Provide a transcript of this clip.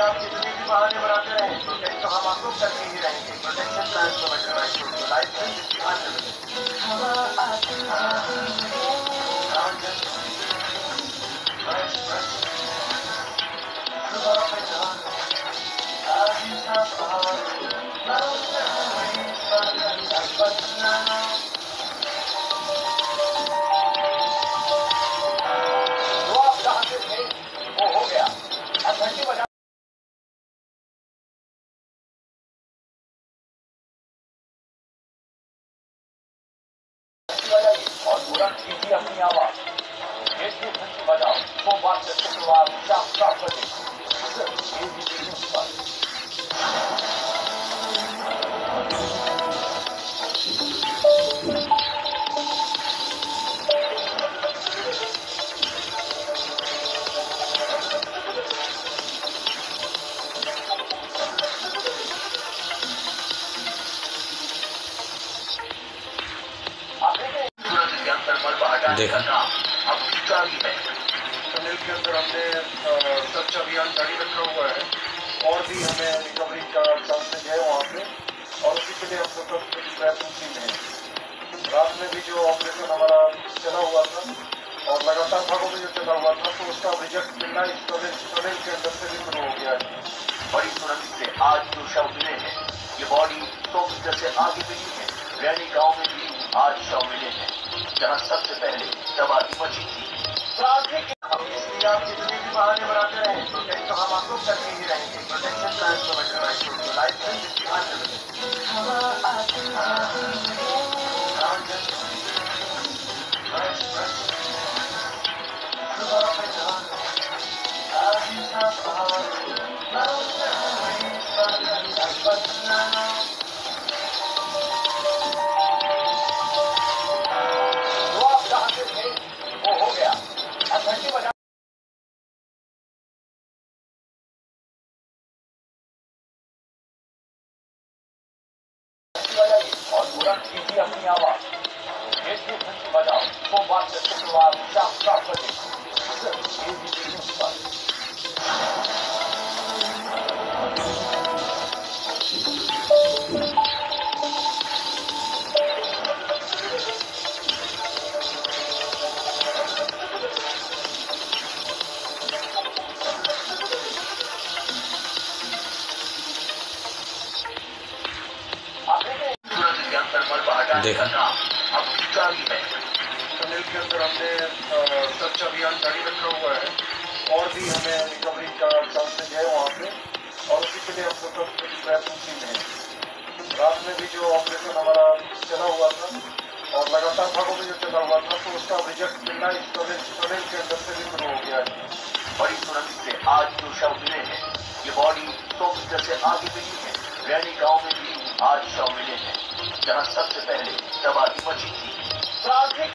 आप जितने भी बहाने बनाते रहे तो हम आपको करके ही रहेंगे। प्रोटेक्शन प्लान प्रोवाइड कराएँगे लाइफ जो 一地的烟雾，一地的灰尘，爆炸的土块，呛得人窒息。देखा। का अंदर हमने अभियान जारी रखा हुआ है। और भी हमें रिकवरी और उसी के लिए हम लोग रात में भी जो ऑपरेशन हमारा चला हुआ था, और लगातार भागों में जो चला हुआ था तो उसका रिज़ल्ट मिलना इस टनल के अंदर से भी शुरू हो गया है। बड़ी तुरंत से आज जो शव मिले हैं, ये बॉडी सौ से आगे मिली है, रैनी गाँव में भी आज शव मिले हैं, जहाँ सबसे पहले तबाही मची थी। आप जितने भी बहाने बनाते रहे प्रोटेक्ट तो हम आपको करते ही रहेंगे। प्रोटेक्शन प्लान प्रोवाइड कराएँगे लाइफ और तुरंत कीजिए अपनी आवाज इसलिए घंटी बजाओ सोमवार से शुक्रवार शाम सात बजे है और भी हमें रिकवरी का है और लिए है रात में भी जो ऑपरेशन हमारा चला हुआ था और लगातार जो चला हुआ था तो उसका रिज़ल्ट मिलना इस टनल के अंदर से भी शुरू हो गया है बड़ी तुरंत से आज जो शव मिले हैं ये बॉडी सौ मीटर से आगे मिली है रैनी गाँव में भी आज मिले हैं जहाँ सबसे पहले तबाही मची थी।